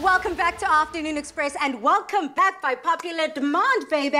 Welcome back to Afternoon Express and welcome back by popular demand, baby.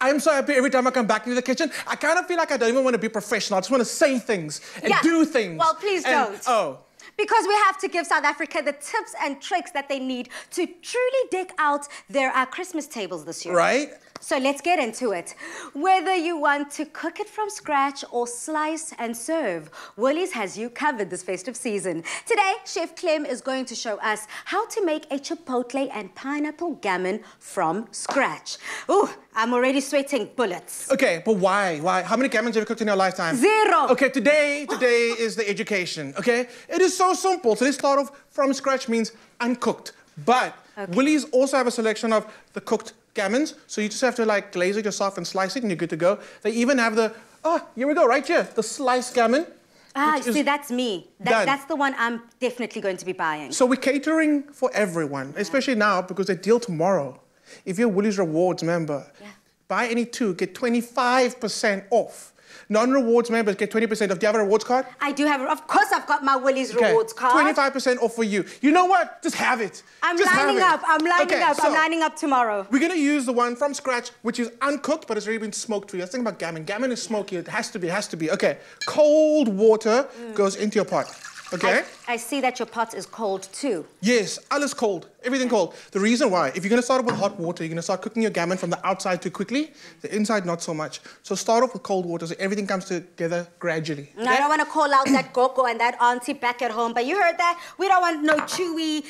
I'm so happy every time I come back into the kitchen. I kind of feel like I don't even want to be professional. I just want to say things and Yeah. do things. Well, please And- don't. Oh. Because we have to give South Africa the tips and tricks that they need to truly deck out their uh, Christmas tables this year. Right? So let's get into it. Whether you want to cook it from scratch or slice and serve, Woolies has you covered this festive season. Today, Chef Clem is going to show us how to make a chipotle and pineapple gammon from scratch. Ooh, I'm already sweating bullets. Okay, but why? Why? How many gammons have you cooked in your lifetime? Zero. Okay, today, today is the education, okay? It is so simple. So let's start off from scratch means uncooked. But Woolies also have a selection of the cooked gammons. So you just have to like glaze it yourself and slice it and you're good to go. They even have the, oh, here we go, right here, the sliced gammon. Ah, see, that's me. That, that's the one I'm definitely going to be buying. So we're catering for everyone, especially now because they deal tomorrow. If you're a Woolies Rewards member, Yeah. buy any two, get 25% off. Non-rewards members get 20% off. Do you have a rewards card? I do have, a. of course, I've got my Woolies Okay, rewards card. 25% off for you. You know what? Just have it. I'm Just lining up. I'm lining Okay, up. I'm lining up tomorrow. We're gonna use the one from scratch, which is uncooked, but it's already been smoked for you. Let's think about gammon. Gammon is smoky. It has to be, It has to be. Okay. Cold water mm. goes into your pot. Okay? I, I see that your pot is cold too. Yes, alles cold, everything cold. The reason why, if you're gonna start off with hot water, you're gonna start cooking your gammon from the outside too quickly, the inside not so much. So start off with cold water so everything comes together gradually. And I don't want to call out that Gogo and that auntie back at home, but you heard that? We don't want no chewy,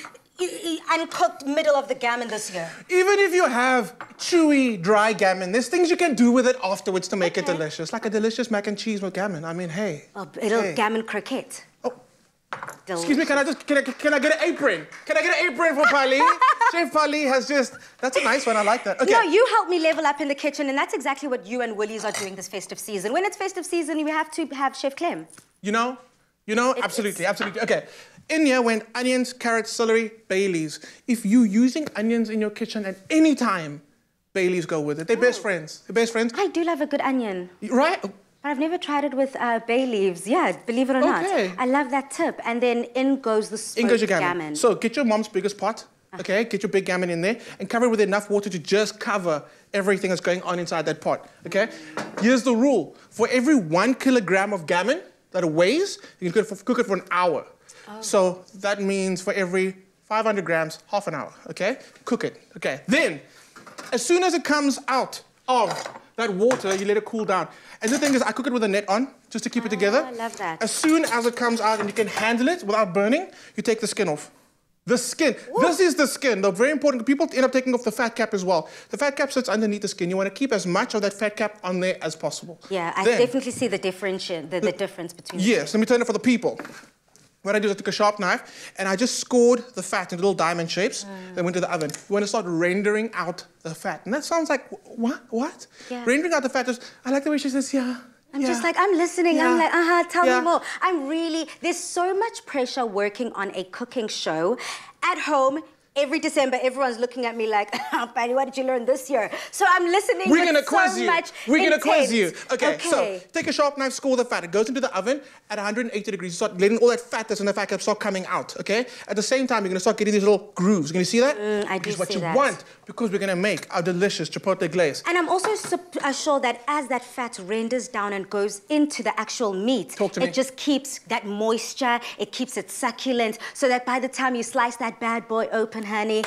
uncooked middle of the gammon this year. Even if you have chewy, dry gammon, there's things you can do with it afterwards to make it delicious. Like a delicious mac and cheese with gammon. I mean, hey. A little hey. gammon croquette. Oh, excuse me, can I just, can I, can I get an apron? Can I get an apron for Pali? Chef Pali has just, that's a nice one, I like that. Okay. No, you help me level up in the kitchen, and that's exactly what you and Woolies are doing this festive season. When it's festive season, we have to have Chef Clem. You know? You know? It's- absolutely, absolutely. Okay. In here went onions, carrots, celery, bay leaves. If you're using onions in your kitchen at any time, bay leaves go with it. They're best oh. friends. They're best friends. I do love a good onion. Right? But I've never tried it with uh, bay leaves. Yeah, believe it or Okay. not. I love that tip. And then in goes the In goes your gammon. So get your mom's biggest pot, okay? Get your big gammon in there and cover it with enough water to just cover everything that's going on inside that pot, okay? Here's the rule. For every one kilogram of gammon that it weighs, you can cook it for, cook it for an hour. Oh. So that means for every 500 grams, half an hour, okay? Cook it, okay? Then, as soon as it comes out of that water, you let it cool down. And the thing is, I cook it with a net on, just to keep it together. Ah, I love that. As soon as it comes out and you can handle it without burning, you take the skin off. The skin. This is the skin. Though very important. People end up taking off the fat cap as well. The fat cap sits underneath the skin. You want to keep as much of that fat cap on there as possible. Yeah, I Then- definitely see the differentiation, the, the difference between. Yes, let me turn it for the people. What I do is I took a sharp knife and I just scored the fat into little diamond shapes, Mm. then went to the oven. You want to start rendering out the fat. And that sounds like, wh- what? What? Yeah. Rendering out the fat is, I like the way she says, yeah. I'm yeah, just like, I'm listening. I'm like, uh huh, tell yeah. me more. I'm really, there's so much pressure working on a cooking show. At home, every December, everyone's looking at me like, Patty, what did you learn this year? So I'm listening We're gonna quiz so you. much We're gonna quiz you. Okay, okay. so take a sharp knife, score the fat. It goes into the oven at 180 degrees. You start letting all that fat that's in the fat cap start coming out. Okay. At the same time, you're gonna start getting these little grooves. You're gonna see that? Mm, I do This is what you that. want because we're gonna make our delicious chipotle glaze. And I'm also uh, sure that as that fat renders down and goes into the actual meat, Talk to me. it just keeps that moisture, it keeps it succulent, so that by the time you slice that bad boy open, honey,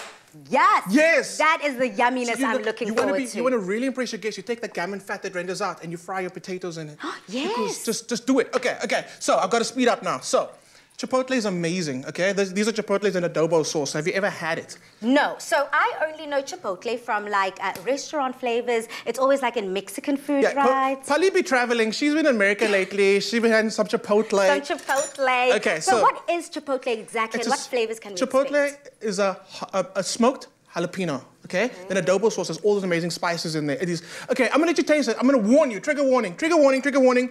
yes, Yes. that is the yumminess You I'm looking you wanna forward be, to. You want to really impress your guests. You take that gammon fat that renders out and you fry your potatoes in it. Yes. Because just, just do it. Okay, okay. So I've got to speed up now. So chipotle is amazing. Okay, These- these are chipotles in adobo sauce. Have you ever had it? No, so I only know chipotle from like uh, restaurant flavors. It's always like in Mexican food, Pa- right? Pali be traveling. She's been in America lately. She's been having some chipotle. Some chipotle. Okay, so, so- what is chipotle exactly, and what flavors can we Chipotle expect? is a, a, a smoked jalapeno, okay? Then adobo sauce has all those amazing spices in there. It is, okay, I'm gonna let you taste it. I'm gonna warn you. Trigger warning, trigger warning, trigger warning.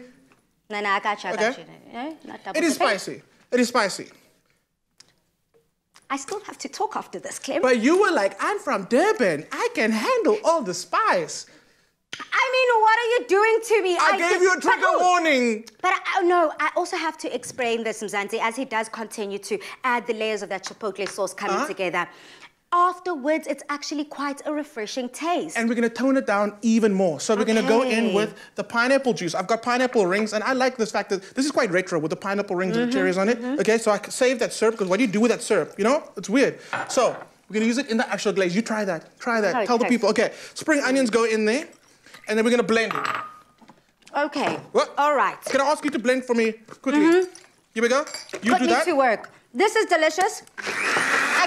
No, no, I got you. I got Okay. you. Eh? Not double It is spicy. It is spicy. I still have to talk after this, Clem. But you were like, I'm from Durban. I can handle all the spice. I mean, what are you doing to me? I, gave did- you a trigger oh, warning. But I, oh, no, I also have to explain this, Mzansi, as he does continue to add the layers of that chipotle sauce coming Uh-huh. together. Afterwards, it's actually quite a refreshing taste. And we're gonna tone it down even more. So we're gonna go in with the pineapple juice. I've got pineapple rings, and I like this fact that this is quite retro with the pineapple rings and the cherries on it. Mm-hmm. Okay, so I can save that syrup because what do you do with that syrup? You know, it's weird. So we're gonna use it in the actual glaze. You try that. Try that. Tell the people. Okay, spring onions go in there, and then we're gonna blend it. Okay. What? All right. Can I ask you to blend for me quickly? Mm-hmm. Here we go. You Put do me that. to work. This is delicious.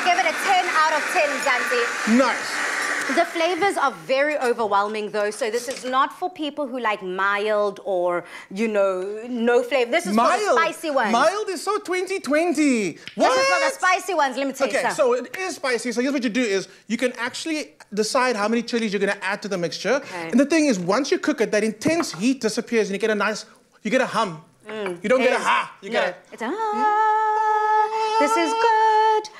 Give it a 10 out of 10, Mzansi. Nice. The flavors are very overwhelming though, so this is not for people who like mild or, you know, no flavor. This is for the spicy ones. Mild is so 2020. This What? is for the spicy ones, let me tell you Okay, so it is spicy. So here's what you do is you can actually decide how many chilies you're gonna add to the mixture. Okay. And the thing is, once you cook it, that intense heat disappears and you get a nice, you get a hum. you don't get a ha. You no, get it's a ah, this is good.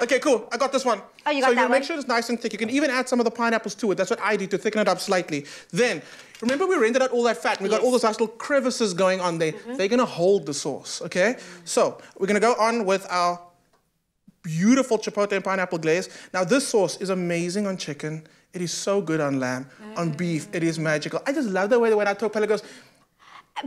Okay, cool. I got this one. Oh, you got so that you make sure it's nice and thick. You can even add some of the pineapples to it. That's what I do to thicken it up slightly. Then, remember we rendered out all that fat and we got all those nice little crevices going on there. Mm-hmm. They're gonna hold the sauce, okay? So we're gonna go on with our beautiful chipotle and pineapple glaze. Now this sauce is amazing on chicken. It is so good on lamb. On beef, it is magical. I just love the way the way that Pele goes,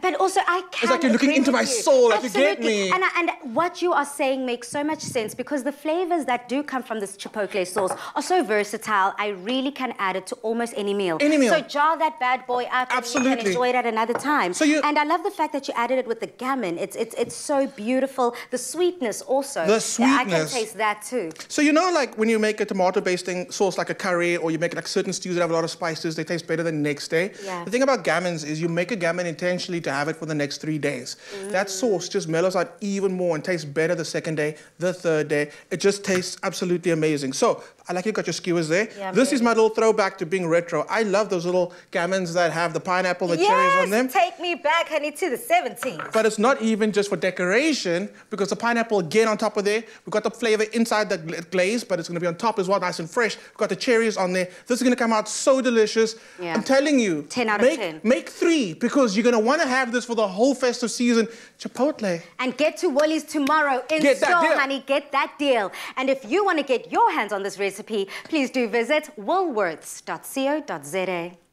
But also, I can. It's like you're looking into my soul, like you get Absolutely. me. And, I- and what you are saying makes so much sense because the flavors that do come from this chipotle sauce are so versatile. I really can add it to almost any meal. Any meal. So jar that bad boy up and you Absolutely. can enjoy it at another time. So you- and I love the fact that you added it with the gammon. It's it's it's so beautiful. The sweetness also. The Yeah, I can taste that too. So you know, like when you make a tomato-based thing, sauce like a curry, or you make like certain stews that have a lot of spices, they taste better the next day. Yeah. The thing about gammons is you make a gammon intentionally to have it for the next three days. That sauce just mellows out even more and tastes better the second day, the third day. It just tastes absolutely amazing. So I like you got your skewers there. Yeah, this is my little throwback to being retro. I love those little gammons that have the pineapple, the cherries on them. Yes, take me back, honey, to the 17th. But it's not even just for decoration because the pineapple again on top of there. We've got the flavor inside the glaze, but it's going to be on top as well, nice and fresh. We've got the cherries on there. This is going to come out so delicious. Yeah. I'm telling you. 10 out of make, 10. Make three because you're going to want to have this for the whole festive season. Chipotle. And get to Woolies tomorrow in Get store, honey. Get that deal. And if you want to get your hands on this recipe, please do visit woolworths.co.za.